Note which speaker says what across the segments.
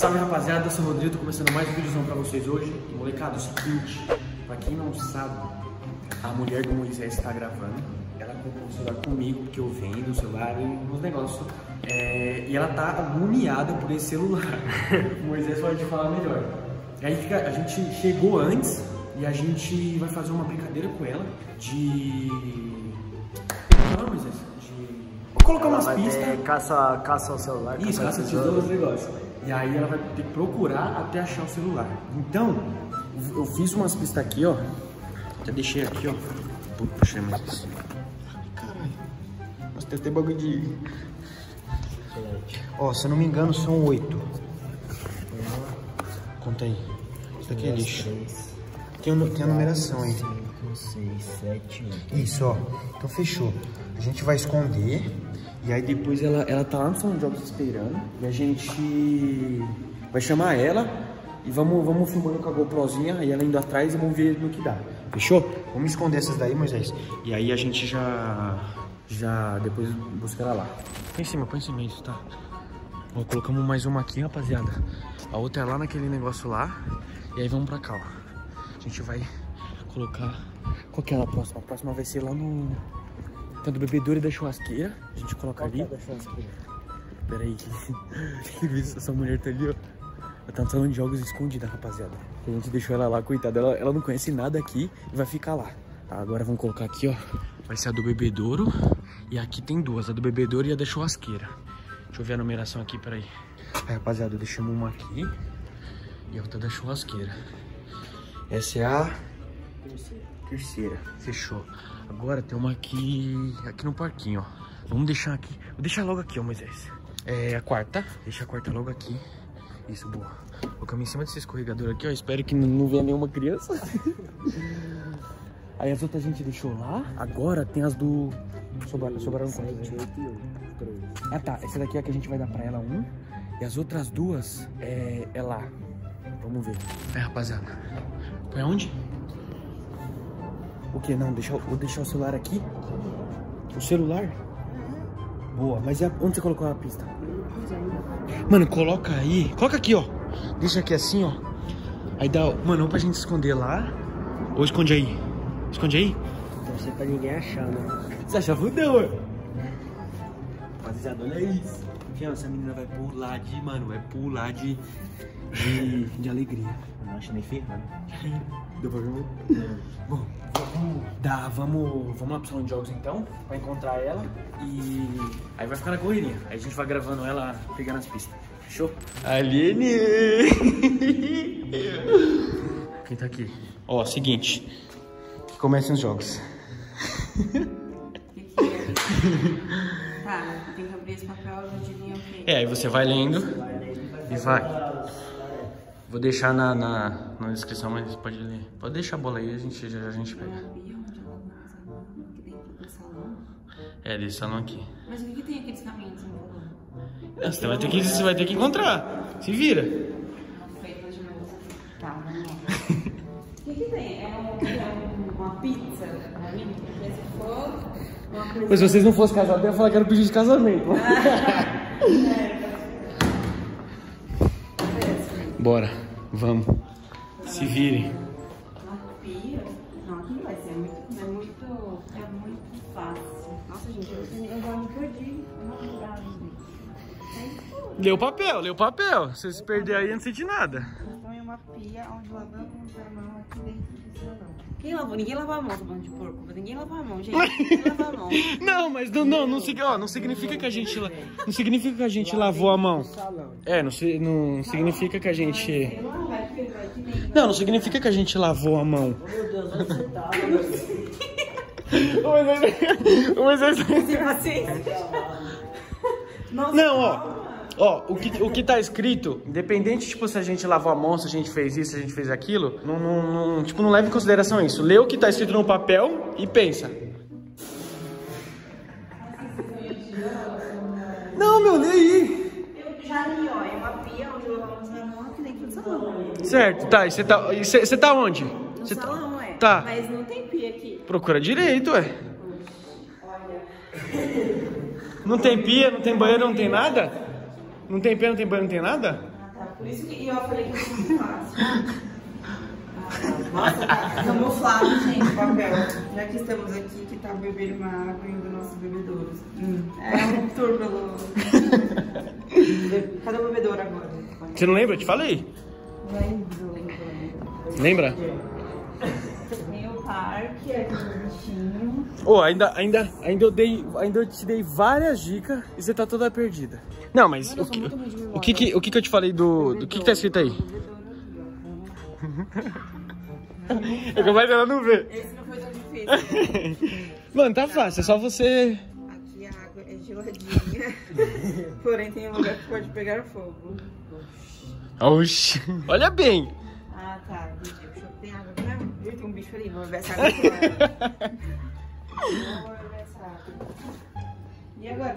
Speaker 1: Salve rapaziada, eu sou o Rodrigo, tô começando mais um vídeozão pra vocês hoje. E, molecada, é o seguinte, pra quem não sabe, a mulher do Moisés tá gravando. Ela comprou o celular comigo, porque eu vendo o celular e uns negócios. É, e ela tá agoniada por esse celular. o Moisés pode falar melhor. E aí fica, a gente chegou antes e a gente vai fazer uma brincadeira com ela de. Não, Moisés? De. Vou colocar umas
Speaker 2: Vai ter
Speaker 1: pistas.
Speaker 2: Caça, caça ao celular.
Speaker 1: Isso, caça tesouro, os negócios. E aí ela vai ter que procurar até achar o celular. Então, eu fiz umas pistas aqui, ó. Já deixei aqui, ó. Puxa, mas isso. Caralho. Nossa, tem até bagulho de. Ó, se eu não me engano, são oito. Conta aí. Isso daqui é lixo. Tem, o- tem a numeração aí.
Speaker 2: 5, 6, 7, 8.
Speaker 1: Isso, ó. Então fechou. A gente vai esconder. E aí depois ela, ela tá lá no salão de jogos esperando. E a gente vai chamar ela. E vamos, vamos filmando com a GoProzinha. E ela indo atrás e vamos ver no que dá. Fechou? Vamos esconder essas daí, Moisés. E aí a gente já. Já depois busca ela lá. Põe em cima, põe em cima isso, tá? Ó, colocamos mais uma aqui, rapaziada. A outra é lá naquele negócio lá. E aí vamos pra cá, ó. A gente vai colocar. Qual que é a próxima? A próxima vai ser lá no. Tá do bebedouro e da churrasqueira. A gente coloca ali. Pera aí, que. Essa mulher tá ali, ó. Ela tá salão de jogos escondida, rapaziada. A gente deixou ela lá, coitada. Ela, ela não conhece nada aqui e vai ficar lá. Tá, agora vamos colocar aqui, ó. Vai ser a do bebedouro. E aqui tem duas, a do bebedouro e a da churrasqueira. Deixa eu ver a numeração aqui, peraí. Aí, rapaziada, deixamos uma aqui e a outra da churrasqueira. Essa é a terceira. Fechou. Agora tem uma aqui, aqui no parquinho, ó. Vamos deixar aqui. Vou deixar logo aqui, ó, Moisés. É a quarta. Deixa a quarta logo aqui. Isso, boa. Colocamos em cima desse escorregador aqui, ó. Espero que não- venha nenhuma criança. Aí as outras a gente deixou lá. Agora tem as do. Sobraram, sobraram quantas?
Speaker 2: 7, 8 8. 3.
Speaker 1: Ah tá, essa daqui é a que a gente vai dar pra ela um. E as outras duas é, é lá. Vamos ver. É, rapaziada. Põe aonde? O que? Não, deixa, vou deixar o celular aqui. O celular? Boa, mas a- onde você colocou a pista? Mano, coloca aí. Coloca aqui, ó. Deixa aqui assim, ó. Aí dá. Mano, ou pra gente esconder lá. Ou esconde aí. Esconde aí.
Speaker 2: Então você pra ninguém achar, né?
Speaker 1: Você acha fudeu, ué? Rapaziada, olha isso. Fião, essa menina vai pular de, mano, vai pular de, de, de alegria.
Speaker 2: Eu não acho nem ferrando.
Speaker 1: Deu pra ver? Bom, vamos dar, vamos, vamos lá pro salão de jogos então, pra encontrar ela e aí vai ficar na correria. Aí a gente vai gravando ela pegando as pistas. Fechou? Aliene! Quem tá aqui? Ó, seguinte. Que comecem os jogos.
Speaker 3: é? Tá, tem que abrir esse papel, eu adivinha o quê?
Speaker 1: É, aí você vai lendo e vai. Vou deixar na, na, na descrição, mas pode ler. Pode deixar a bola aí, a gente, já, já a gente pega. É, desse salão aqui.
Speaker 3: Mas o que, que tem aqueles caminhos que você?
Speaker 1: É, vai ter que, você vai ter que encontrar. Se vira.
Speaker 3: Novo. Tá, vamos lá. O que, que tem? É, é um- uma pizza pra mim? Porque se for.
Speaker 1: Mas se vocês não fossem casados, eu ia falar que era um pedido de casamento. Bora, vamos. Se virem.
Speaker 3: Não, aqui vai ser muito. É muito. É muito fácil. Nossa, gente, eu, já me perdi. Eu não lembrava disso.
Speaker 1: Lê o papel, lê o papel. Se você se perder aí, não sente nada.
Speaker 3: Pia onde lavamos a mão aqui dentro do salão. Quem lavou? Ninguém lava a mão, tô falando de porco. Ninguém lava a mão, gente. Ninguém lava a mão.
Speaker 1: Não, mas não, não, não, ó, não significa que a gente não significa que a gente lavou a mão. É, não, não significa que a gente
Speaker 3: não.
Speaker 1: Não, não significa que a gente lavou a mão.
Speaker 2: Meu Deus, onde você tá?
Speaker 1: Mas é-
Speaker 3: Sem paciência. Nossa,
Speaker 1: Não, ó. Ó, o que, o que tá escrito, independente, tipo, se a gente lavou a mão, se a gente fez isso, se a gente fez aquilo, não, não, não- tipo, não leva em consideração isso. Lê o que tá escrito no papel e pensa. Não, meu, lê aí.
Speaker 3: Eu já li, ó. É uma pia onde lavamos a mão aqui dentro do salão.
Speaker 1: Certo, tá, e você tá, tá onde?
Speaker 3: No
Speaker 1: Você tá-
Speaker 3: salão, é.
Speaker 1: Tá.
Speaker 3: Mas não tem pia aqui.
Speaker 1: Procura direito, ué.
Speaker 3: Olha.
Speaker 1: Não tem pia, não tem banheiro, não tem nada? Não tem pia, não tem banheiro, não tem nada?
Speaker 3: Ah, tá. Por isso que eu falei que é muito fácil. Nossa, tá camuflado, gente, papel. Já que estamos aqui, que tá bebendo uma água em um dos nossos bebedouros. É um tour pelo. Cadê o bebedouro agora?
Speaker 1: Você não lembra? Eu te falei.
Speaker 3: Lembro, lembro.
Speaker 1: Lembra?
Speaker 3: O aqui bichinho.
Speaker 1: Ô, ainda, ainda, ainda eu dei, ainda eu te dei várias dicas e você tá toda perdida. Não, mas
Speaker 3: Mano, eu
Speaker 1: o que, o que, que, o que que eu te falei do, do que que tá escrito aí? É capaz dela não ver.
Speaker 3: Esse não foi tão difícil.
Speaker 1: Mano, tá fácil, é só você...
Speaker 3: Aqui a água é geladinha. Porém, tem um lugar que pode pegar fogo.
Speaker 1: Oxi, olha bem.
Speaker 3: Ah, tá. Entendi. Vou beber essa água agora. Vou beber essa água. E agora?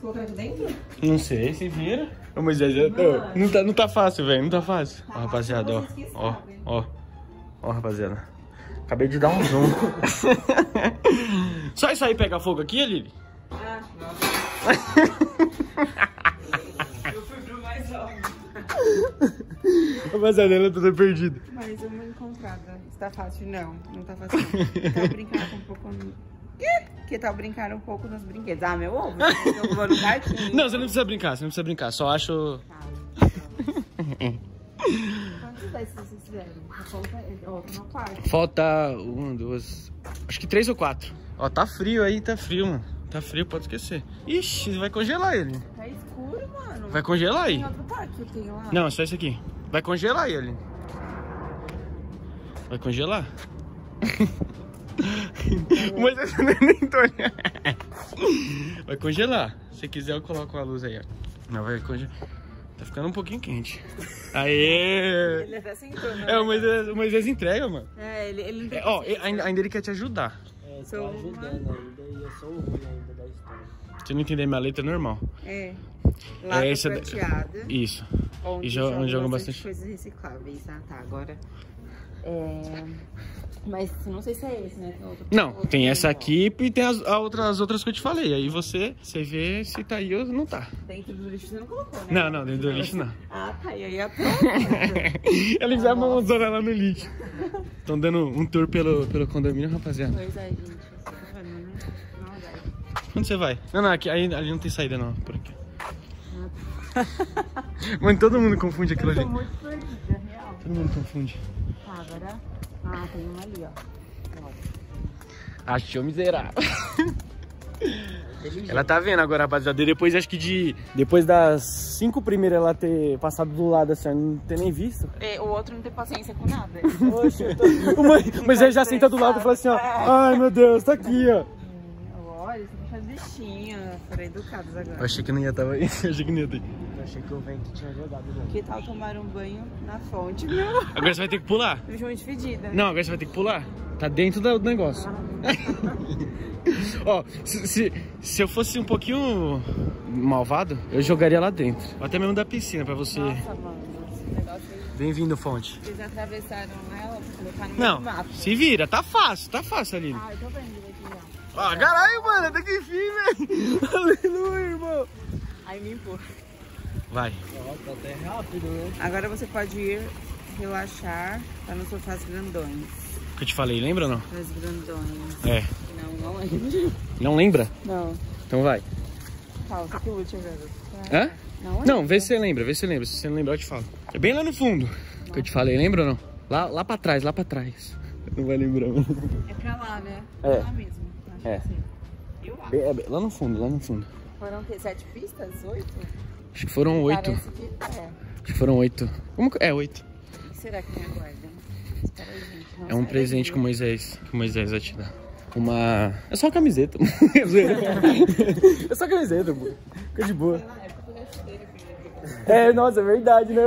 Speaker 3: Colocaram aqui dentro?
Speaker 1: Não sei, se vira. Ô, Moisés, eu- ô, não, tá, não tá fácil, velho, não tá fácil. Ó, rapaziada, ó, ó, ó. Ó, rapaziada. Acabei de dar um zoom. Só isso aí pega fogo aqui, Lili?
Speaker 3: Ah, nossa. Eu fui pro mais óbvio.
Speaker 1: Rapaziada, ela tá perdida.
Speaker 3: Mais uma encontrada. Está fácil? Não, não tá fácil. Tá brincando um pouco. Que tal brincar um pouco nos brinquedos? Ah, meu ovo. Eu vou no.
Speaker 1: Não, você não precisa brincar, você não precisa brincar. Só acho.
Speaker 3: Quantos desses vocês fizeram? Falta tá.
Speaker 1: Falta uma, duas. Acho que três ou quatro. Ó, tá frio aí, tá frio, mano. Tá frio, pode esquecer. Ixi, vai congelar ele.
Speaker 3: Tá escuro, mano.
Speaker 1: Vai congelar aí.
Speaker 3: Tem outro parque que tem lá.
Speaker 1: Não, é só esse aqui. Vai congelar ele. Vai congelar? Mas esse nem tô. Vai congelar. Se quiser, eu coloco a luz aí, ó. Não, vai congelar. Tá ficando um pouquinho quente. Aê!
Speaker 3: Ele até sentou, né?
Speaker 1: É, o Moisés, o Moisés entrega, mano.
Speaker 3: É, ele, ele
Speaker 1: É, ó,
Speaker 3: paciência.
Speaker 1: ainda, ainda ele quer te ajudar.
Speaker 2: É, tô ajudando ainda e eu sou o ruim ainda da história.
Speaker 1: Se não entender minha letra, é normal.
Speaker 3: É. Lata
Speaker 1: É, essa da-
Speaker 3: prateada.
Speaker 1: Isso.
Speaker 3: Onde
Speaker 1: E jo- onde jogam bastante.
Speaker 3: coisas recicláveis. Ah, tá. Agora. É... Mas não sei se é esse, né? Tem outro-
Speaker 1: Não,
Speaker 3: outro
Speaker 1: tem essa
Speaker 3: ó.
Speaker 1: aqui e tem as, a outra- as outras que eu te falei. Aí você, você vê se tá aí ou não tá.
Speaker 3: Dentro do lixo você não colocou, né?
Speaker 1: Não, não, dentro do lixo não.
Speaker 3: Ah, tá. E aí a
Speaker 1: Eles já mandam lá no lixo. Estão dando um tour pelo, pelo condomínio, rapaziada.
Speaker 3: Pois é, gente. Tá né?
Speaker 1: Onde você vai? Não, não, aqui, aí, ali não tem saída não, por aqui. Mano, todo mundo confunde aquilo
Speaker 3: Eu tô
Speaker 1: ali.
Speaker 3: muito perdida, real.
Speaker 1: Todo mundo confunde.
Speaker 3: Tá, agora. Ah, tem uma ali, ó.
Speaker 1: Achou miserável. Ela tá vendo agora, rapaziada. Depois, acho que de. Depois das cinco primeiras ela ter passado do lado assim, não ter nem visto.
Speaker 3: É, O outro não tem paciência com nada.
Speaker 1: Oxe, eu tô... Mo- Moisés já senta do lado e fala assim, ó. Ai meu Deus, tá aqui, ó.
Speaker 3: Olha, você deixa as bichinhas. Foram educados agora.
Speaker 1: Eu achei que não ia estar aí. Eu achei que não ia ter.
Speaker 2: Eu achei que o vento tinha jogado.
Speaker 3: Que tal tomar um banho na fonte, meu?
Speaker 1: Agora você vai ter que pular.
Speaker 3: Me chama de fedida.
Speaker 1: Não, agora você vai ter que pular. Tá dentro do negócio. Ó, se, se, se eu fosse um pouquinho malvado, eu jogaria lá dentro. Até mesmo da piscina pra você.
Speaker 3: Nossa, mano.
Speaker 1: Bem-vindo, fonte.
Speaker 3: Vocês atravessaram ela pra colocar no
Speaker 1: Não,
Speaker 3: mato.
Speaker 1: se vira, tá fácil, tá fácil ali.
Speaker 3: Ah, eu tô vendo
Speaker 1: Ó, caralho, mano, até que enfim, velho. Aleluia, irmão.
Speaker 3: Aí me empurra.
Speaker 1: Vai.
Speaker 2: Ó, tá até rápido, né?
Speaker 3: Agora você pode ir relaxar, tá nos sofás grandões.
Speaker 1: O que eu te falei, lembra ou não?
Speaker 3: Os grandões.
Speaker 1: É.
Speaker 3: Não, não lembro.
Speaker 1: Não lembra?
Speaker 3: Não.
Speaker 1: Então vai.
Speaker 3: Calça que útil, garoto.
Speaker 1: Hã?
Speaker 3: Não,
Speaker 1: Não, vê se você lembra, vê se você lembra. Se você não lembrar, eu te falo. É bem lá no fundo que eu te falei, lembra ou não? Lá, lá pra trás, lá pra trás. Não vai lembrar.
Speaker 3: É pra lá, né?
Speaker 1: É.
Speaker 3: Lá mesmo.
Speaker 1: É.
Speaker 3: que sim. Eu acho.
Speaker 1: É lá no fundo, lá no fundo.
Speaker 3: Foram ter sete pistas? Oito?
Speaker 1: Acho que foram oito.
Speaker 3: Que é.
Speaker 1: Acho que foram oito. Como que... É, oito.
Speaker 3: O que será que me aguarda? Espera aí, gente. Nossa,
Speaker 1: É um
Speaker 3: é
Speaker 1: presente que o. Moisés, que o Moisés vai te dar. Uma... É só uma camiseta. é só uma camiseta, pô. Fica de boa. É, nossa, é verdade, né?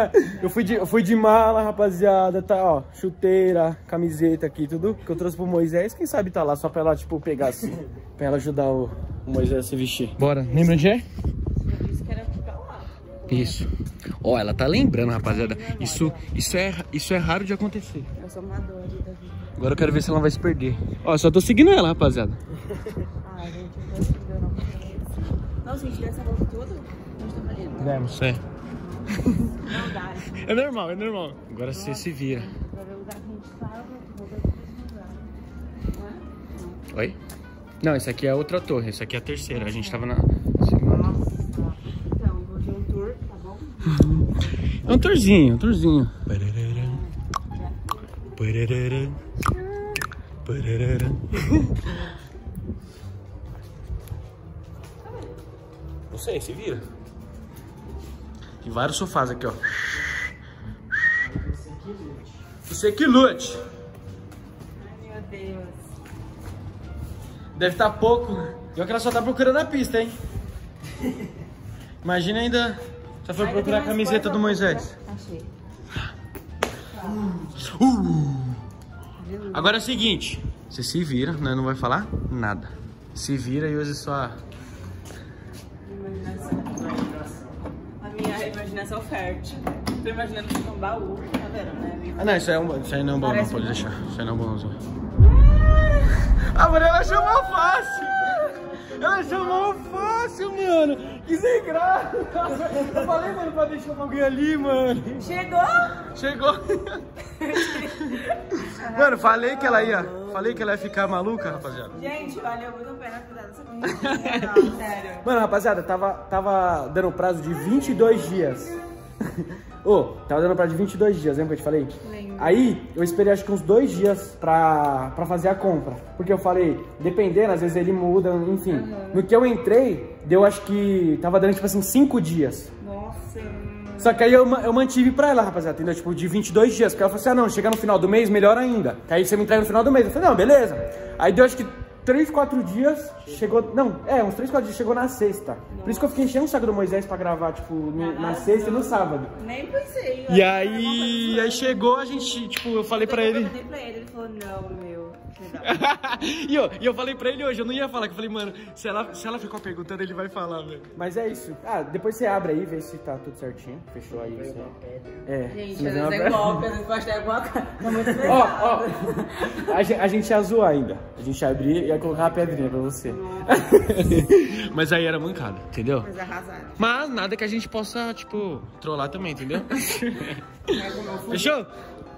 Speaker 1: Eu fui de, eu fui de mala, rapaziada, tá, ó, chuteira, camiseta aqui, tudo que eu trouxe pro Moisés. Quem sabe tá lá só pra ela, tipo, pegar assim, pra ela ajudar o, o Moisés a se vestir. Bora, lembra onde é?
Speaker 3: Eu disse que era pra lá.
Speaker 1: Isso. Ó, ela tá lembrando, rapaziada. Isso, isso, é, isso é raro de acontecer.
Speaker 3: Eu sou uma dor da vida.
Speaker 1: Agora eu quero ver se ela vai se perder. Ó, só tô seguindo ela, rapaziada.
Speaker 3: Ah, gente, eu tô seguindo, conheço. Nossa, a gente deu essa volta toda? Onde tá valendo?
Speaker 1: Vamos, é.
Speaker 3: Não dá.
Speaker 1: É normal, é normal. Agora você se vira.
Speaker 3: O lugar que a gente fala, é?
Speaker 1: Oi? Não, essa aqui é a outra torre. Essa aqui é a terceira. A gente tava na segunda.
Speaker 3: Nossa. Então, vou de um tour, tá bom?
Speaker 1: É um tourzinho, um tourzinho. Pararara. Não sei, se vira. Tem vários sofás aqui, ó. Você que lute.
Speaker 3: Ai, meu Deus.
Speaker 1: Deve estar pouco. Pior que ela só tá procurando a pista, hein? Imagina ainda. Só foi
Speaker 3: Ainda
Speaker 1: procurar a camiseta do Moisés.
Speaker 3: Achei.
Speaker 1: Uh! Agora é o seguinte, você se vira, né? Não vai falar nada. Se vira e use sua.
Speaker 3: Imaginação. Imaginação fértil. Tô imaginando que é um baú, tá vendo, né?
Speaker 1: Ah não, isso aí, é um, isso aí não é um bom, não, pode deixar. Isso aí não é um bom. A mulher ela chamou fácil! Ela chamou fácil, mano! Que sem graça! Eu falei, mano, pra deixar bagulho ali, mano.
Speaker 3: Chegou!
Speaker 1: Chegou! Mano, falei que ela ia. Falei que ela ia ficar maluca, rapaziada.
Speaker 3: Gente, valeu muito a pena cuidar dessa. Não, sério.
Speaker 1: Mano, rapaziada, tava, tava dando prazo de 22 dias. Ô, tava dando prazo de 22 dias, lembra que eu te falei?
Speaker 3: Lembro.
Speaker 1: Aí, eu esperei acho que uns dois dias pra, pra fazer a compra. Porque eu falei, dependendo, às vezes ele muda, enfim. No que eu entrei, deu acho que... Tava dando, tipo assim, 5 dias.
Speaker 3: Nossa.
Speaker 1: Só que aí eu, eu mantive pra ela, rapaziada, entendeu? Tipo, de 22 dias. Porque ela falou assim, ah, não, chegar no final do mês, melhor ainda. Que aí você me entrega no final do mês. Eu falei, não, beleza. Aí deu acho que 3, 4 dias, chegou... Não, é, uns 3, 4 dias, chegou na sexta. Por isso que eu fiquei enchendo o saco do Moisés pra gravar, tipo, no- na sexta e no sábado.
Speaker 3: Nem pensei.
Speaker 1: E aí, aí chegou, a gente, tipo, eu falei pra ele...
Speaker 3: Eu perguntei pra ele, ele falou, não, meu.
Speaker 1: E, eu, e eu falei pra ele hoje, eu não ia falar, que eu falei, mano, se ela, se ela ficou perguntando, ele vai falar, velho. Mas é isso. Ah, depois você abre aí, vê se tá tudo certinho. Fechou aí. Isso aí. É.
Speaker 3: Gente,
Speaker 1: se
Speaker 3: às
Speaker 1: não
Speaker 3: vezes é golpe, às vezes pode ter alguma coisa. Tá muito.
Speaker 1: Ó, ó, a, gen- a gente ia zoar ainda. A gente ia abrir e ia colocar uma pedrinha pra você. Mas aí era mancada, entendeu?
Speaker 3: Mas arrasaram.
Speaker 1: Mas nada que a gente possa, tipo, trollar também, entendeu? Fechou?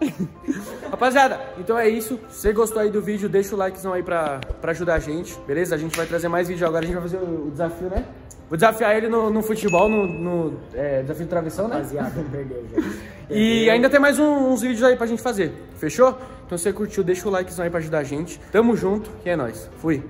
Speaker 1: Rapaziada, então é isso. Se você gostou aí do vídeo, deixa o likezão aí pra, pra ajudar a gente, beleza? A gente vai trazer mais vídeo agora. A gente vai fazer o, o desafio, né? Vou desafiar ele no, no futebol, no, no, é, desafio de travessão, né?
Speaker 2: Rapaziada, perdeu, gente.
Speaker 1: E ainda tem mais um- uns vídeos aí pra gente fazer, fechou? Então se você curtiu, deixa o likezão aí pra ajudar a gente. Tamo junto e é nóis. Fui.